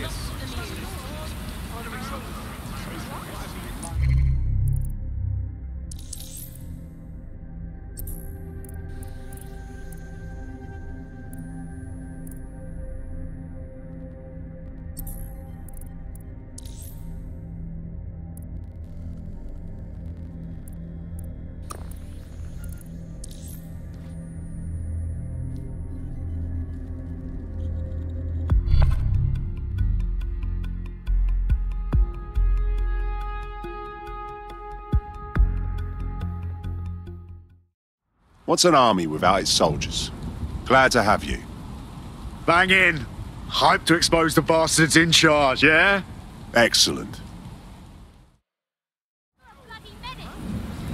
Yes. What's an army without its soldiers? Glad to have you. Bang in. Hype to expose the bastards in charge, yeah? Excellent.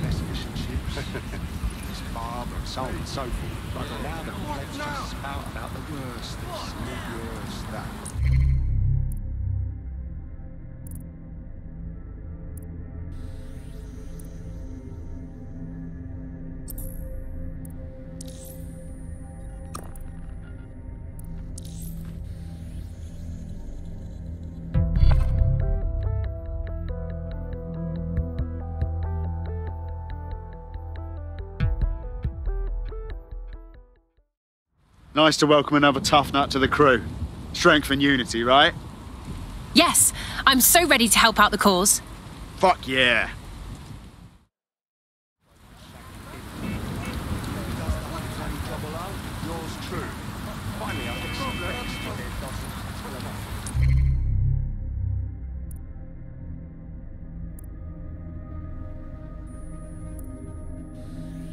less fish and chips. This barber and so and so forth. But allow the Nice to welcome another tough nut to the crew. Strength and unity, right? Yes, I'm so ready to help out the cause. Fuck yeah.